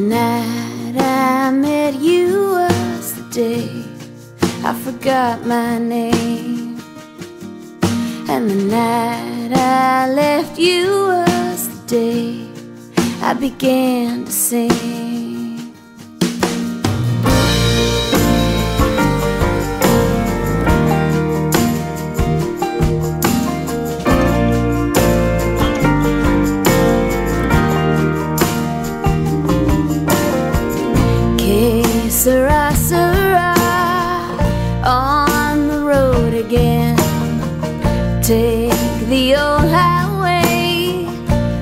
night I met you was the day I forgot my name. And the night I left you was the day I began to sing. Sera, sera on the road again. Take the old highway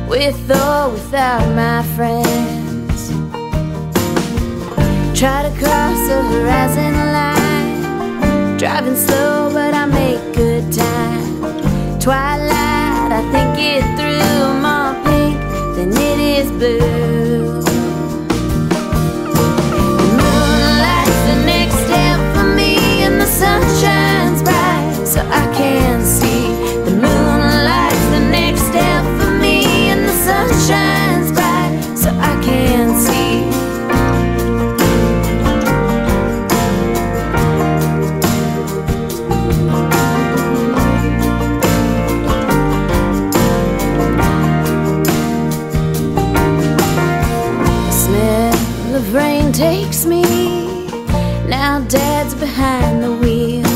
with or without my friends. Try to cross the horizon line. Driving slow, but I make good time. Twilight, I think it through more pink than it is blue. Takes me. Now dad's behind the wheel.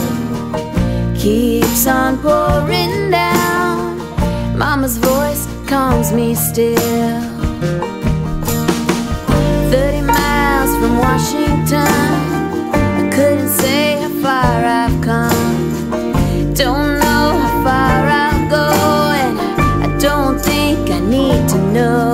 Keeps on pouring down. Mama's voice calms me still. 30 miles from Washington. I couldn't say how far I've come. Don't know how far I'll go, and I don't think I need to know.